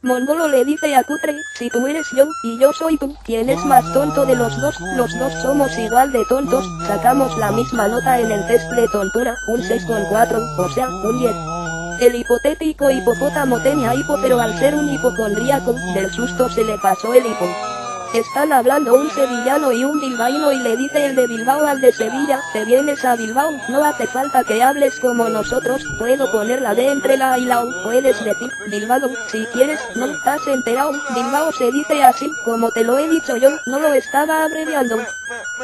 Mongolo le dice a Cutre, si tú eres yo, y yo soy tú, ¿quién es más tonto de los dos? Los dos somos igual de tontos, sacamos la misma nota en el test de tontura, un 6,4, o sea, un 10. El hipotético hipopótamo tenía hipo pero al ser un hipocondríaco, del susto se le pasó el hipo. Están hablando un sevillano y un bilbaíno y le dice el de Bilbao al de Sevilla, te vienes a Bilbao, no hace falta que hables como nosotros, puedo poner la D entre la y la U, puedes decir, Bilbao, si quieres, no estás enterado, Bilbao se dice así, como te lo he dicho yo, no lo estaba abreviando.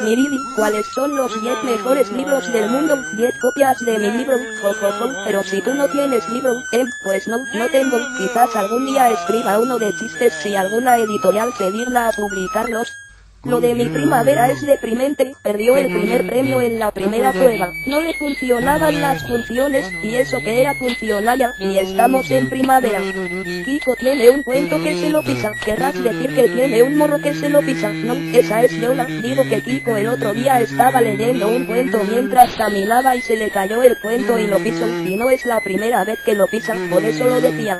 Miridi, ¿cuáles son los 10 mejores libros del mundo? 10 copias de mi libro, jojojo, pero si tú no tienes libro, eh, pues no, no tengo, quizás algún día escriba uno de chistes si alguna editorial se digna a publicarlos. Lo de mi primavera es deprimente, perdió el primer premio en la primera prueba, no le funcionaban las funciones, y eso que era funcionaria, y estamos en primavera. Kiko tiene un cuento que se lo pisa, querrás decir que tiene un morro que se lo pisa, no, esa es Yola, digo que Kiko el otro día estaba leyendo un cuento mientras caminaba y se le cayó el cuento y lo pisó, y no es la primera vez que lo pisa, por eso lo decía.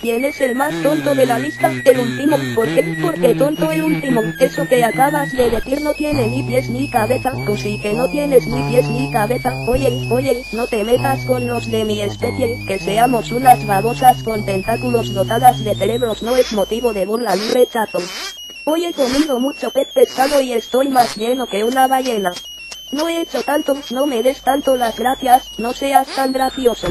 ¿Quién es el más tonto de la lista? El último. ¿Por qué? Porque tonto el último. Eso que acabas de decir no tiene ni pies ni cabeza. Tú sí que no tienes ni pies ni cabeza. Oye, oye, no te metas con los de mi especie. Que seamos unas babosas con tentáculos dotadas de cerebros no es motivo de burla ni rechazo. Hoy he comido mucho pez pescado y estoy más lleno que una ballena. No he hecho tanto, no me des tanto las gracias, no seas tan gracioso.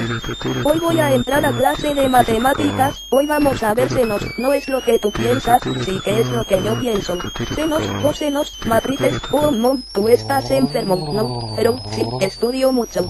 Hoy voy a entrar a clase de matemáticas, hoy vamos a ver senos, no es lo que tú piensas, sí que es lo que yo pienso. Senos, cosenos, matrices, oh no, tú estás enfermo, no, pero sí, estudio mucho.